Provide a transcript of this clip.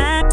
happy.